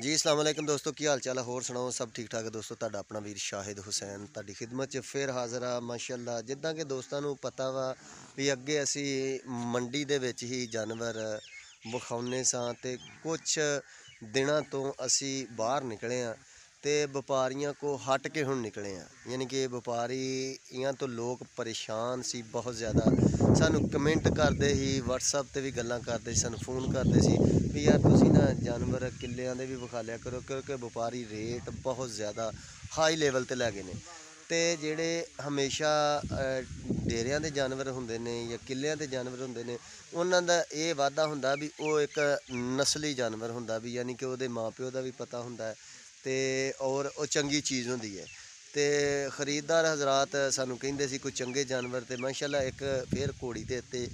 ਜੀ, ਅਸਲਾਮ ਅਲੈਕਮ ਦੋਸਤੋ, ਕੀ ਹਾਲ ਚਾਲ ਹੈ ਹੋਰ ਸੁਣਾਓ, ਸਭ ਠੀਕ ਠਾਕ ਦੋਸਤੋ? ਤੁਹਾਡਾ ਆਪਣਾ ਵੀਰ ਸ਼ਾਹਿਦ ਹੁਸੈਨ, ਤੁਹਾਡੀ ਖਿਦਮਤ 'ਚ ਫਿਰ ਹਾਜ਼ਰ ਆ, ਮਾਸ਼ਾਅੱਲਾ। ਜਿੱਦਾਂ ਕਿ ਦੋਸਤਾਂ ਨੂੰ ਪਤਾ ਵਾ ਵੀ ਅੱਗੇ ਅਸੀਂ ਮੰਡੀ ਦੇ ਵਿੱਚ ਹੀ ਜਾਨਵਰ ਵਿਖਾਉਂਦੇ ਸਾਂ ਤੇ ਕੁਝ ਦਿਨਾਂ ਤੋਂ ਅਸੀਂ ਬਾਹਰ ਨਿਕਲੇ ਆ। ਤੇ ਵਪਾਰੀਆਂ ਕੋ ਹਟ ਕੇ ਹੁਣ ਨਿਕਲੇ ਆ। ਯਾਨੀ ਕਿ ਵਪਾਰੀ ਵਪਾਰੀਆਂ ਤੋਂ ਲੋਕ ਪਰੇਸ਼ਾਨ ਸੀ ਬਹੁਤ ਜ਼ਿਆਦਾ। ਸਾਨੂੰ ਕਮੈਂਟ ਕਰਦੇ ਸੀ WhatsApp ਤੇ ਵੀ ਗੱਲਾਂ ਕਰਦੇ ਸੀ, ਸਾਨੂੰ ਫੋਨ ਕਰਦੇ ਸੀ ਵੀ ਯਾਰ ਤੁਸੀਂ ਨਾ ਜਾਨਵਰ ਕਿੱਲਿਆਂ ਦੇ ਵੀ ਵਿਖਾਲਿਆ ਕਰੋ ਕਿਉਂਕਿ ਵਪਾਰੀ ਰੇਟ ਬਹੁਤ ਜ਼ਿਆਦਾ ਹਾਈ ਲੈਵਲ ਤੇ ਲੈ ਗਏ ਨੇ। ਤੇ ਜਿਹੜੇ ਹਮੇਸ਼ਾ ਡੇਰਿਆਂ ਦੇ ਜਾਨਵਰ ਹੁੰਦੇ ਨੇ ਜਾਂ ਕਿੱਲਿਆਂ ਦੇ ਜਾਨਵਰ ਹੁੰਦੇ ਨੇ, ਉਹਨਾਂ ਦਾ ਇਹ ਵਾਅਦਾ ਹੁੰਦਾ ਵੀ ਉਹ ਇੱਕ ਨਸਲੀ ਜਾਨਵਰ ਹੁੰਦਾ ਵੀ ਯਾਨੀ ਕਿ ਉਹਦੇ ਮਾਪਿਓ ਦਾ ਵੀ ਪਤਾ ਹੁੰਦਾ ਤੇ ਔਰ ਉਹ ਚੰਗੀ ਚੀਜ਼ ਹੁੰਦੀ ਹੈ। ਤੇ ਖਰੀਦਦਾਰ ਹਜ਼ਰਤ ਸਾਨੂੰ ਕਹਿੰਦੇ ਸੀ ਕੋਈ ਚੰਗੇ ਜਾਨਵਰ ਤੇ ਮਾਸ਼ਾਅੱਲਾ ਇੱਕ ਫੇਰ ਘੋੜੀ ਦੇ ਉੱਤੇ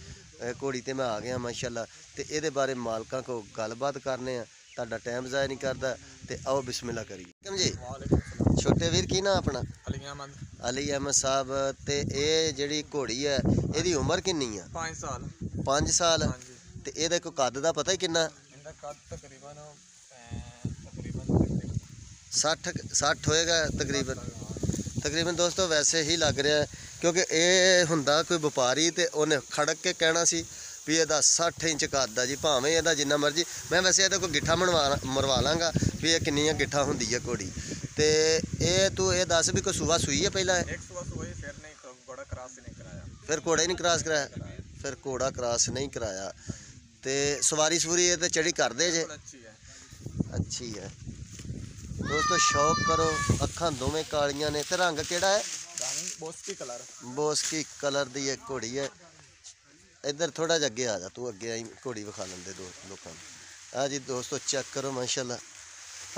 ਘੋੜੀ ਤੇ ਮੈਂ ਆ ਗਿਆ ਮਾਸ਼ਾਅੱਲਾ। ਤੇ ਇਹਦੇ ਬਾਰੇ ਮਾਲਕਾਂ ਕੋ ਗੱਲਬਾਤ ਕਰਨੇ ਆ। ਤੁਹਾਡਾ ਟਾਈਮ ਜ਼ਾਇਆ ਨਹੀਂ ਕਰਦਾ। ਤੇ ਆਓ ਬਿਸਮਿਲ੍ਲਾ ਕਰੀਏ। ਕਮ ਜੀ। ਵਾਲੇਕੁਮ ਸਲਾਮ। ਛੋਟੇ ਵੀਰ ਕੀ ਨਾ ਆਪਣਾ? ਅਲੀਆਂ ਮੰਦ ਅਲੀ ਅਹਿਮਦ ਸਾਹਿਬ ਤੇ ਇਹ ਜਿਹੜੀ ਘੋੜੀ ਹੈ ਇਹਦੀ ਉਮਰ ਕਿੰਨੀ ਆ? 5 ਸਾਲ। 5 ਸਾਲ। ਤੇ ਇਹਦਾ ਕੋਈ ਕੱਦ ਦਾ ਪਤਾ ਹੀ ਕਿੰਨਾ? ਇਹਦਾ ਕੱਦ ਤਕਰੀਬਨ 60 60 ਹੋਏਗਾ ਤਕਰੀਬਨ। ਤਕਰੀਬਨ ਦੋਸਤੋ ਵੈਸੇ ਹੀ ਲੱਗ ਰਿਹਾ ਕਿਉਂਕਿ ਇਹ ਹੁੰਦਾ ਕੋਈ ਵਪਾਰੀ ਤੇ ਉਹਨੇ ਖੜਕ ਕੇ ਕਹਿਣਾ ਸੀ ਵੀ ਇਹਦਾ 60 ਇੰਚ ਕੱਦ ਆ ਜੀ ਭਾਵੇਂ ਇਹਦਾ ਜਿੰਨਾ ਮਰਜ਼ੀ। ਮੈਂ ਵੈਸੇ ਇਹਦਾ ਕੋਈ ਗਿੱਠਾ ਮਰਵਾ ਮਰਵਾ ਲਾਂਗਾ ਵੀ ਇਹ ਕਿੰਨੀਆਂ ਗਿੱਠਾ ਹੁੰਦੀ ਹੈ ਘੋੜੀ। ਤੇ ਇਹ ਤੂੰ ਇਹ ਦੱਸ ਵੀ ਕੋਈ ਸੂਆ ਸੂਈ ਹੈ ਪਹਿਲਾਂ? ਇੱਕ ਸੁਬਹ ਸੋਏ ਫਿਰ ਨਹੀਂ ਬੜਾ ਕਰਾਸ ਨਹੀਂ ਕਰਾਇਆ। ਫਿਰ ਘੋੜਾ ਹੀ ਨਹੀਂ ਕ੍ਰਾਸ ਕਰਾਇਆ? ਫਿਰ ਘੋੜਾ ਕ੍ਰਾਸ ਨਹੀਂ ਕਰਾਇਆ। ਤੇ ਸਵਾਰੀ ਸਵੂਰੀ ਇਹ ਤੇ ਚੜੀ ਕਰਦੇ ਜੇ? ਬਿਲਕੁਲ ਅੱਛੀ ਹੈ। ਅੱਛੀ ਹੈ। ਦੋਸਤੋ ਸ਼ੌਕ ਕਰੋ ਅੱਖਾਂ ਦੋਵੇਂ ਕਾਲੀਆਂ ਨੇ ਤੇ ਰੰਗ ਕਿਹੜਾ ਹੈ? ਬੋਸਕੀ ਕਲਰ। ਬੋਸਕੀ ਕਲਰ ਦੀ ਇੱਕ ਘੋੜੀ ਹੈ। ਇੱਧਰ ਥੋੜਾ ਜਿਹਾ ਅੱਗੇ ਆ ਜਾ ਤੂੰ ਅੱਗੇ ਆਈ ਘੋੜੀ ਵਿਖਾ ਲੈਂਦੇ ਦੋ ਲੋਕਾਂ ਨੂੰ। ਆ ਜੀ ਦੋਸਤੋ ਚੈੱਕ ਕਰੋ ਮਾਸ਼ਾਅੱਲਾ।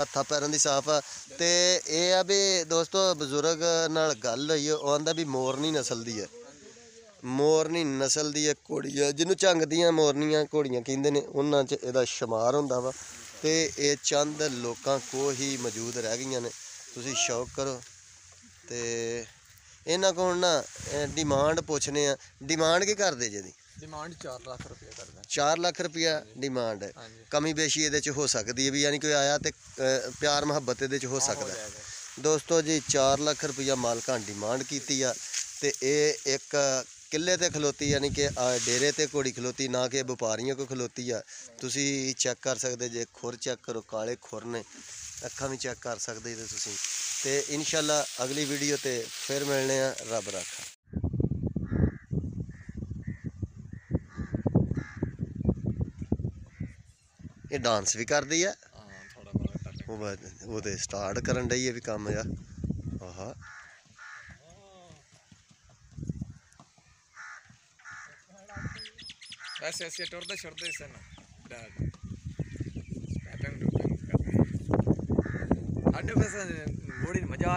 ਹੱਥਾਂ ਪੈਰਾਂ ਦੀ ਸਾਫ਼ ਆ। ਤੇ ਇਹ ਆ ਵੀ ਦੋਸਤੋ ਬਜ਼ੁਰਗ ਨਾਲ ਗੱਲ ਹੋਈ ਉਹ ਆਂਦਾ ਵੀ ਮੋਰਨੀ ਨਸਲ ਦੀ ਹੈ। ਮੋਰਨੀ ਨਸਲ ਦੀ ਇੱਕ ਘੋੜੀ ਹੈ ਜਿਹਨੂੰ ਝੰਗ ਦੀਆਂ ਮੋਰਨੀਆਂ ਘੋੜੀਆਂ ਕਹਿੰਦੇ ਨੇ ਉਹਨਾਂ 'ਚ ਇਹਦਾ ਸ਼ੁਮਾਰ ਹੁੰਦਾ ਵਾ। ਤੇ ਇਹ ਚੰਦ ਲੋਕਾਂ ਕੋ ਹੀ ਮੌਜੂਦ ਰਹਿ ਗਈਆਂ ਨੇ। ਤੁਸੀਂ ਸ਼ੌਕ ਕਰੋ। ਤੇ ਇਹਨਾਂ ਕੋਲ ਨਾ ਡਿਮਾਂਡ ਪੁੱਛਨੇ ਆ। ਡਿਮਾਂਡ ਕੀ ਕਰਦੇ ਜੀ ਦੀ ਡਿਮਾਂਡ 4 ਲੱਖ ਰੁਪਏ ਕਰਦਾ 4 ਲੱਖ ਰੁਪਇਆ ਡਿਮਾਂਡ ਹੈ। ਕਮੀ ਬੇਸ਼ੀ ਇਹਦੇ ਚ ਹੋ ਸਕਦੀ ਹੈ ਵੀ ਯਾਨੀ ਕੋਈ ਆਇਆ ਤੇ ਪਿਆਰ ਮੁਹੱਬਤ ਇਹਦੇ ਚ ਹੋ ਸਕਦਾ। ਦੋਸਤੋ ਜੀ 4 ਲੱਖ ਰੁਪਇਆ ਮਾਲਕਾਂ ਡਿਮਾਂਡ ਕੀਤੀ ਆ ਤੇ ਇਹ ਇੱਕ ਕਿੱਲੇ ਤੇ ਖਲੋਤੀ ਯਾਨੀ ਕਿ ਡੇਰੇ ਤੇ ਘੋੜੀ ਖਲੋਤੀ ਨਾ ਕਿ ਵਪਾਰੀਆਂ ਕੋ ਖਲੋਤੀ ਆ। ਤੁਸੀਂ ਚੈੱਕ ਕਰ ਸਕਦੇ ਜੇ ਖੁਰ ਚੈੱਕ ਕਰੋ ਕਾਲੇ ਖੁਰ ਨੇ। ਅੱਖਾਂ ਵੀ ਚੈੱਕ ਕਰ ਸਕਦੇ ਜੇ ਤੁਸੀਂ। ਤੇ ਇਨਸ਼ਾਅੱਲਾ ਅਗਲੀ ਵੀਡੀਓ ਤੇ ਫਿਰ ਮਿਲਣੇ ਆ। ਰੱਬ ਰਾਖਾ। ਇਹ ਡਾਂਸ ਵੀ ਕਰਦੀ ਆ। ਉਹ ਤੇ ਸਟਾਰਟ ਕਰਨ ਡਈ ਹੈ ਵੀ ਕੰਮ ਆ ਆਹਾ। Ася, ася, торда, черда и сена. Да. Катан, катан, катан. Hundred percent. Body, мажа.